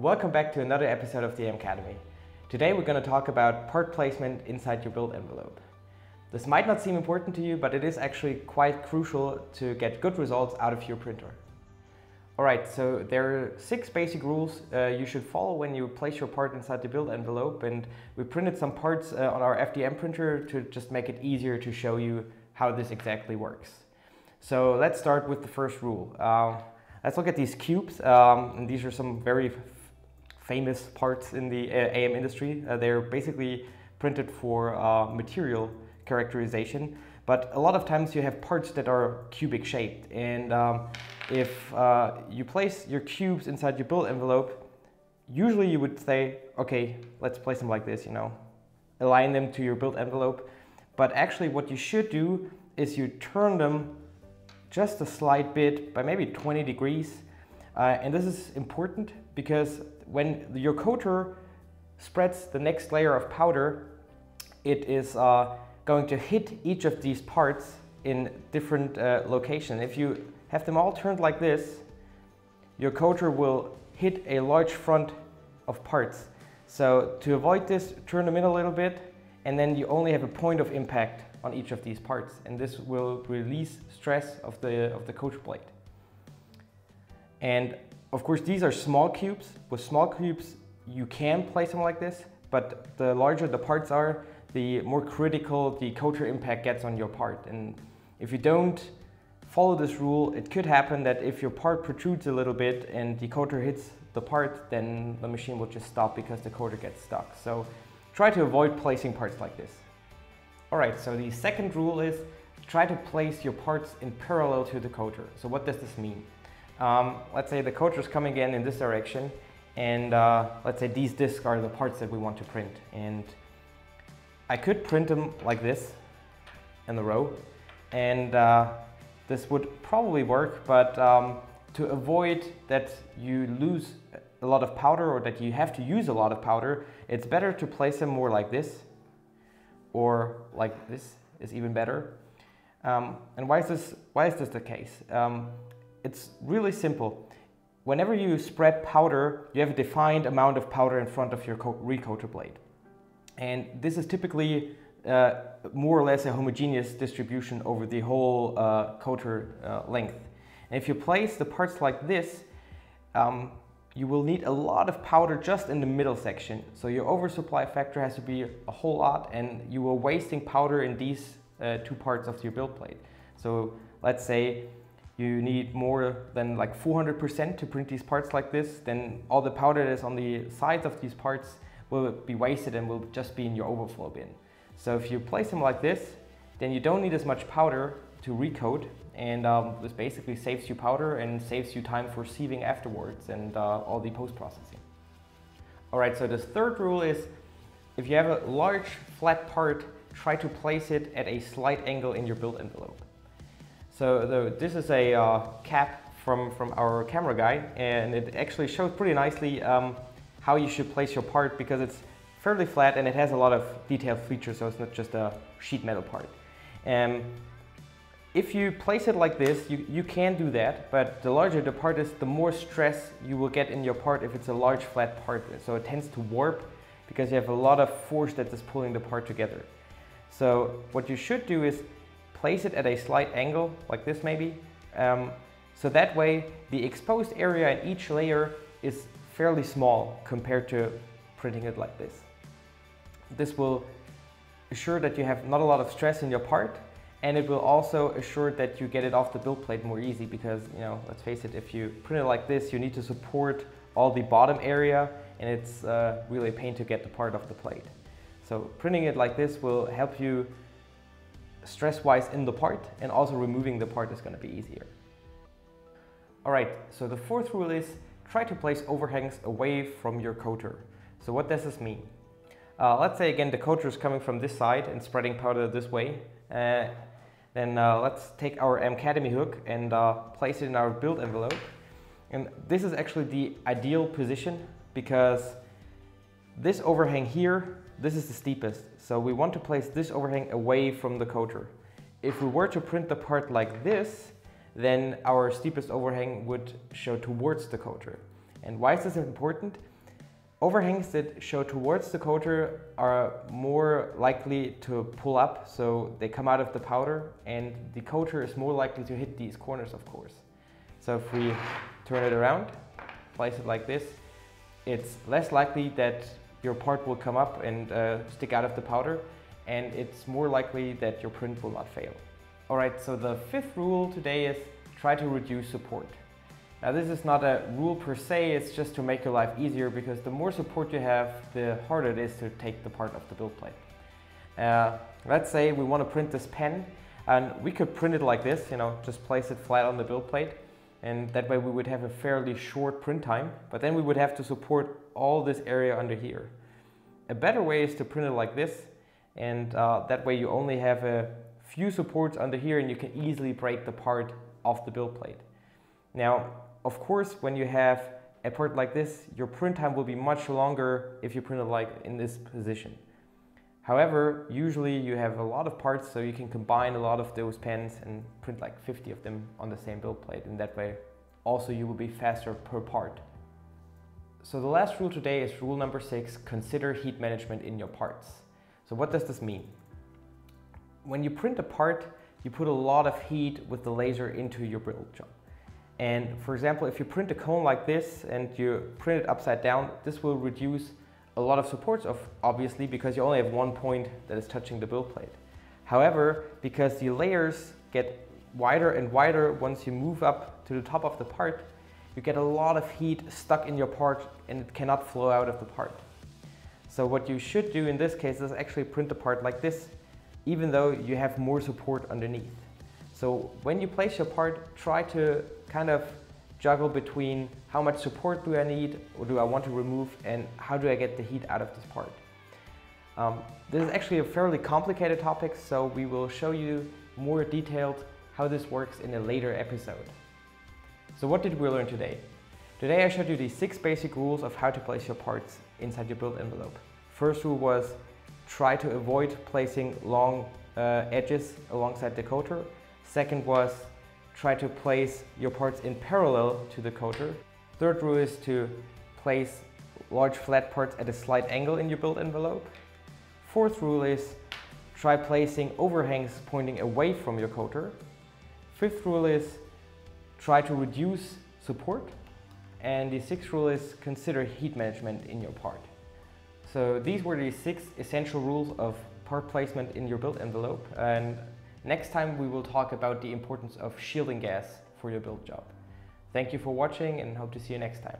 Welcome back to another episode of the AM Academy. Today we're going to talk about part placement inside your build envelope. This might not seem important to you, but it is actually quite crucial to get good results out of your printer. Alright, so there are six basic rules uh, you should follow when you place your part inside the build envelope and we printed some parts uh, on our FDM printer to just make it easier to show you how this exactly works. So let's start with the first rule. Uh, let's look at these cubes. Um, these are some very famous parts in the uh, AM industry. Uh, they're basically printed for uh, material characterization, but a lot of times you have parts that are cubic shaped. And um, if uh, you place your cubes inside your build envelope, usually you would say, okay, let's place them like this, you know, align them to your build envelope. But actually what you should do is you turn them just a slight bit by maybe 20 degrees. Uh, and this is important because when your coater spreads the next layer of powder, it is uh, going to hit each of these parts in different uh, location. If you have them all turned like this, your coater will hit a large front of parts. So to avoid this, turn them in a little bit and then you only have a point of impact on each of these parts and this will release stress of the, of the coater blade. And of course these are small cubes. With small cubes you can place them like this, but the larger the parts are, the more critical the coater impact gets on your part. And if you don't follow this rule, it could happen that if your part protrudes a little bit and the coater hits the part, then the machine will just stop because the coater gets stuck. So try to avoid placing parts like this. Alright, so the second rule is try to place your parts in parallel to the coater. So what does this mean? Um, let's say the coater is coming in in this direction and uh, let's say these discs are the parts that we want to print. And I could print them like this in the row and uh, this would probably work, but um, to avoid that you lose a lot of powder or that you have to use a lot of powder, it's better to place them more like this or like this is even better. Um, and why is this, why is this the case? Um, it's really simple. Whenever you spread powder, you have a defined amount of powder in front of your recoater blade. And this is typically uh, more or less a homogeneous distribution over the whole uh, coater uh, length. And if you place the parts like this, um, you will need a lot of powder just in the middle section. So your oversupply factor has to be a whole lot and you are wasting powder in these uh, two parts of your build plate. So let's say you need more than like 400% to print these parts like this, then all the powder that is on the sides of these parts will be wasted and will just be in your overflow bin. So if you place them like this, then you don't need as much powder to recoat and um, this basically saves you powder and saves you time for sieving afterwards and uh, all the post-processing. Alright, so the third rule is if you have a large flat part, try to place it at a slight angle in your build envelope. So the, this is a uh, cap from, from our camera guy and it actually shows pretty nicely um, how you should place your part because it's fairly flat and it has a lot of detailed features so it's not just a sheet metal part. Um, if you place it like this, you, you can do that, but the larger the part is, the more stress you will get in your part if it's a large flat part. So it tends to warp because you have a lot of force that is pulling the part together. So what you should do is place it at a slight angle, like this maybe. Um, so that way the exposed area in each layer is fairly small compared to printing it like this. This will assure that you have not a lot of stress in your part and it will also assure that you get it off the build plate more easy because, you know, let's face it, if you print it like this, you need to support all the bottom area and it's uh, really a pain to get the part off the plate. So printing it like this will help you stress-wise in the part and also removing the part is going to be easier. Alright, so the fourth rule is try to place overhangs away from your coater. So what does this mean? Uh, let's say again the coater is coming from this side and spreading powder this way. Uh, then uh, let's take our Academy hook and uh, place it in our build envelope. And this is actually the ideal position because this overhang here, this is the steepest. So we want to place this overhang away from the coater. If we were to print the part like this, then our steepest overhang would show towards the coater. And why is this important? Overhangs that show towards the coater are more likely to pull up, so they come out of the powder and the coater is more likely to hit these corners, of course. So if we turn it around, place it like this, it's less likely that your part will come up and uh, stick out of the powder and it's more likely that your print will not fail. Alright, so the fifth rule today is try to reduce support. Now this is not a rule per se, it's just to make your life easier because the more support you have, the harder it is to take the part of the build plate. Uh, let's say we want to print this pen and we could print it like this, you know, just place it flat on the build plate and that way we would have a fairly short print time, but then we would have to support all this area under here. A better way is to print it like this and uh, that way you only have a few supports under here and you can easily break the part off the build plate. Now, of course, when you have a part like this, your print time will be much longer if you print it like in this position. However, usually you have a lot of parts, so you can combine a lot of those pens and print like 50 of them on the same build plate. And that way, also you will be faster per part. So the last rule today is rule number six, consider heat management in your parts. So what does this mean? When you print a part, you put a lot of heat with the laser into your build job. And for example, if you print a cone like this and you print it upside down, this will reduce a lot of supports of obviously because you only have one point that is touching the build plate. However, because the layers get wider and wider once you move up to the top of the part, you get a lot of heat stuck in your part and it cannot flow out of the part. So what you should do in this case is actually print the part like this, even though you have more support underneath. So when you place your part, try to kind of juggle between how much support do I need or do I want to remove and how do I get the heat out of this part. Um, this is actually a fairly complicated topic, so we will show you more detailed how this works in a later episode. So what did we learn today? Today I showed you the six basic rules of how to place your parts inside your build envelope. First rule was try to avoid placing long uh, edges alongside the coater Second was try to place your parts in parallel to the coater. Third rule is to place large flat parts at a slight angle in your build envelope. Fourth rule is try placing overhangs pointing away from your coater. Fifth rule is try to reduce support. And the sixth rule is consider heat management in your part. So these were the six essential rules of part placement in your build envelope. And Next time we will talk about the importance of shielding gas for your build job. Thank you for watching and hope to see you next time.